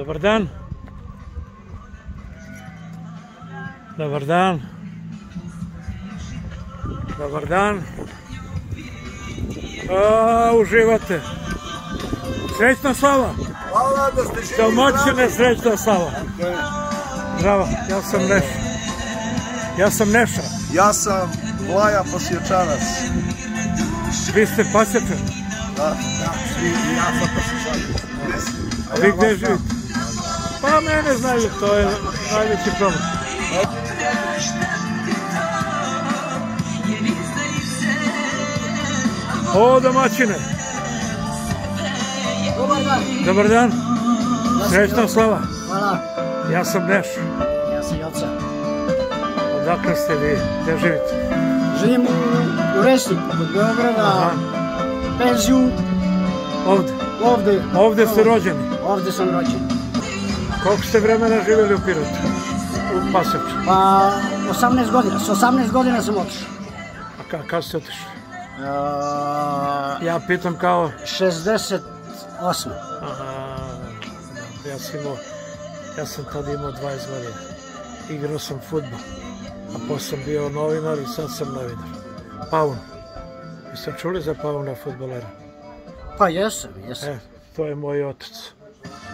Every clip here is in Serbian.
Dobar dan. Dobar dan. Dobar dan. A, uživate. Srećna slava. Hvala da ste živi. Domaćine srećna slava. Bravo, ja sam Neša. Ja sam Neša. Ja sam Vlaja Posječanac. Vi ste pasječani. Da, da, i ja sam Posječanac. A vi gde živite? Pa mene znaju, to je najveći problem. O, domaćine. Dobar dan. Dobar dan. Srećna slava. Hvala. Ja sam Neš. Ja sam Joca. Odakle ste vi? Gde živite? Živim u, u Resniku, kod Beograda. Penziju Ovde. ovde. Ovde ste rođeni. Ovde sam rođen. Koliko ste vremena živjeli u Pirotu? U Pasovču. Pa 18 godina. S 18 godina sam otišao. A ka, kad ste otišli? Uh, Ja pitam kao... 68. Aha, ja sam imao... Ja sam tad imao 20 godina. Igrao sam futbol. A posle sam bio novinar i sad sam novinar. Paun. Jeste čuli za Pauna futbolera? Pa jesam, jesam. E, to je moj otac.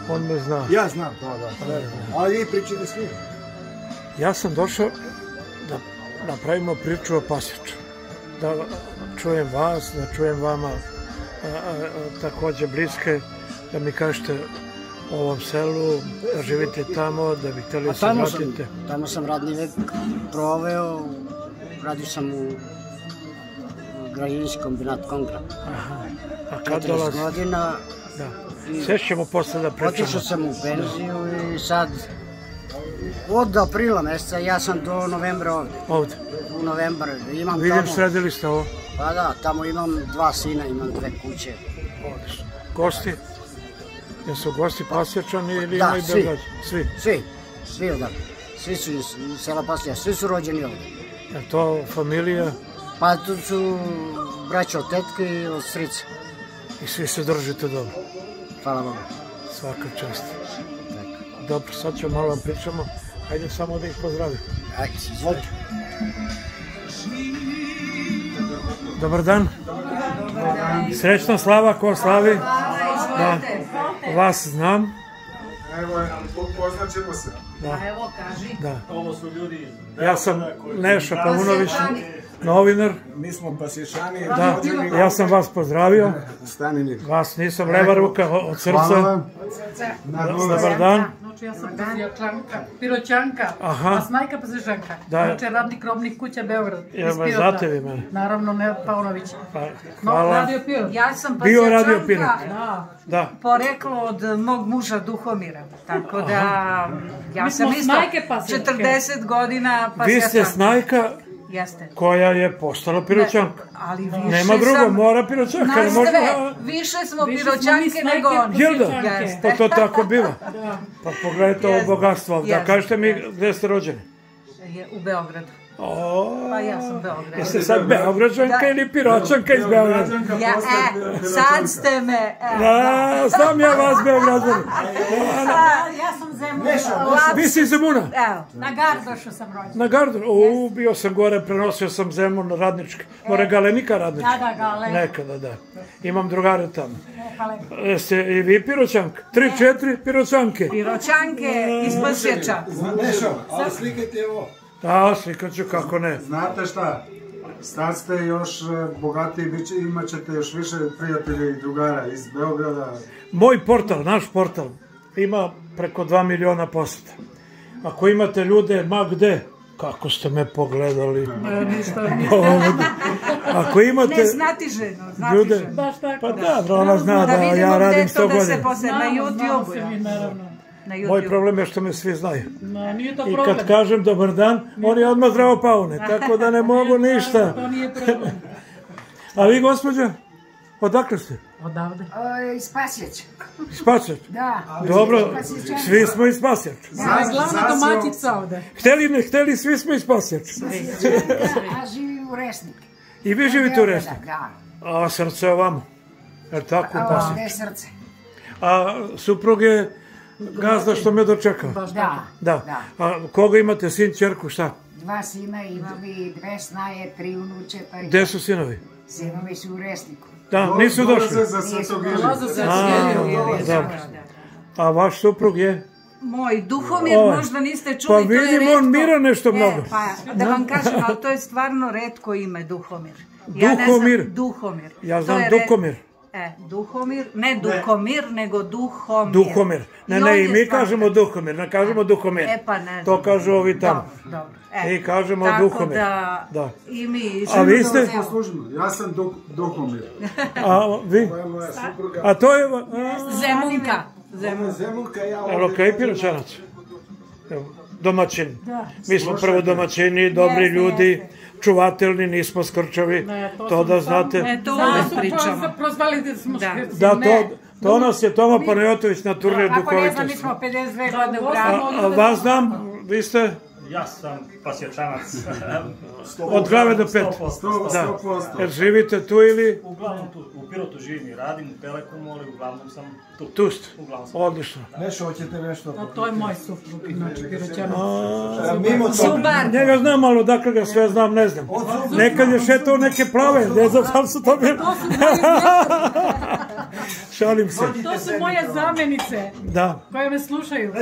On me zna. Ja znam to, da. Ali vi pričate s njim. Ja sam došao da napravimo priču o Pasjaču. Da čujem vas, da čujem vama a, a, a, takođe bliske, da mi kažete o ovom selu, da živite tamo, da bi hteli da se tamo sam, vratite. tamo sam radni vek proveo. Radio sam u, građevinski kombinat Kongra. A kad 40 dolazi? godina. Da. Sve ćemo posle da pričamo. Otišao sam u penziju i sad od aprila meseca ja sam do novembra ovde. Ovde. U novembar imam Vidim, tamo, sredili ste ovo. pa da, tamo imam dva sina, imam dve kuće. Odlično. Gosti? Jesu gosti Pasjačani ili Da, imaju. Beograd? Svi. Svi, svi odakle. Svi su iz sela Paslija, svi su rođeni ovde. Je to familija Pa tu su braća od tetke i od strica. i svi se držite dobro. Hvala Bogu. Svaka čast. Tak. Dobro, sad ćemo malo vam pričamo. Hajde samo da ih pozdravim. Ajde, izvolite. Dobar dan. Srećna slava, ko slavi? Da, vas znam. Evo, poznaćemo se. Da, Evo, kaži. da. Ja sam Neša Paunović, novinar. Mi smo pasješani. Da, ja sam vas pozdravio. Stani mi. Vas nisam leva ruka od Hvala srca. vam. Na dole. Dobar dan. Znači, ja sam Piroćanka, Piroćanka, Aha. a Smajka Pazešanka. Da. Znači, radnik robnih kuća Beograd. Me Pirota. znate vi mene? Naravno, ne Paunović. Pa, No, hvala. radio Pirot. Ja sam Bio radio Pirot. Da. Da, poreklo od mog muža Duhomira. Tako da, ja Mi sam isto snajke pasjačke. 40 godina vi ste snajka Jeste. koja je postala piroćanka. Ali više Nema drugo, sam... mora piroćanka. Ne može- više smo Više smo piroćanke snajke nego oni. Jel da? Pasjačanke. Pa to tako biva. Pa pogledajte ovo Jeste. bogatstvo. Da Jeste. kažete mi gde ste rođeni. Je U Beogradu. O, Pa ja sam Beograd. jeste sad Beograđanka Da. ili piroćanka iz Beograda? Ja, e, sad ste me... E, Da, znam ja vas Beograđani. Ja sam Vi si iz Zemuna? Evo, Na Gardošu sam rođena. Na Gardu? U, bio sam gore, prenosio sam Zemun radnički. More Galenika radnički. Da, da, Gale. Nekada, da. Imam drugare tamo. Hvala. Jeste i vi piroćanka? Tri, četiri piroćanke. piroćanke iz Pasječa. Nešo, ali slikajte ovo. Da, slikaću kako ne. Znate šta? Sad ste još e, bogatiji, imat ćete još više prijatelja i drugara iz Beograda. Moj portal, naš portal, ima preko 2 miliona poseta. Ako imate ljude, ma gde, kako ste me pogledali. Ništa, Ovde. Ako imate Ne, znati ženu, znati ljude, ženu. Baš tako. pa da, bro, ona zna da, Da vidimo ja gde radim je to 100 da se godina. posle na YouTube-u. se mi, naravno. Na Moj YouTube. problem je što me svi znaju. Ma, nije to I problem. kad kažem dobar dan, oni odmah zdravo paune, tako da ne mogu ništa. To nije problem. A vi, gospođa, odakle ste? Odavde. Iz Pasjeć. Iz Pasjač? Da. Dobro, svi smo iz Pasjač. Ja je glavna domaćica ovde. Hteli ne hteli, svi smo iz Pasjač. A živi u Resnik. I vi živite u Resniku. Da. A srce ovamo. Je li tako A, ne srce. A supruge gazda što me dočekao. Da, Da. A koga imate, sin, čerku, šta? Dva sina imam i dve snaje, tri unučeta i Gde su sinovi? Sinovi su u resniku. Da, nisu Dolaze došli. za Svetog Iliju. Dolaze se A, sjedio. dobro. A vaš suprug je? Moj Duhomir, Oj. možda niste Pa čuli, to je vidim, retko. on mira nešto mnogo. E, pa da vam kažem, ali to je stvarno redko ime Duhomir. Ja ne Duhomir? znam, Duhomir. Ja To znam je re- Dukomir. E, Duhomir, ne Dukomir, nego Duhomir. Duhomir. Ne, I ne, je i mi kažemo Duhomir, ne kažemo Duhomir. E pa ne To kažu ovi tamo. Dobro, dobro. E, Mi kažemo tako Duhomir. da, Da. i mi... A vi ste? Ja sam Duh, Duhomir. A vi? A to je... A, Zemunka. Zemunka. Evo, kaj Piroćanac? Evo, Domaćin. Mi smo prvo domaćini, dobri Jeste, ljudi, jeste. čuvateljni, nismo skrčavi, to da znate. E, to uvek su pričamo. pro- prozvali da smo Da. škrci. Da, to, Ne. to nas je Toma Panajotović na turnir Ako ne znam, mi duhovitosti. smo 52 Da, godine u da, braku. A, a vas znam, vi ste Ja sam pasječanac. od glave do pet. 100%. Sto, Da. sto posto. Jer živite tu ili Uglavnom tu, u Pirotu živim i radim, u Telekomu, ali uglavnom sam tu. tu ste? Uglavnom sam. Odlično. Nešto, hoćete nešto? A to je moj suprug, inače, Piroćanac. A, mimo toga. Subar. Njega znam, ali odakle ga sve znam, ne znam. Nekad je šetao neke plave, ne znam da li su to bili. Šalim se. To su moje zamenice Da. koje me slušaju.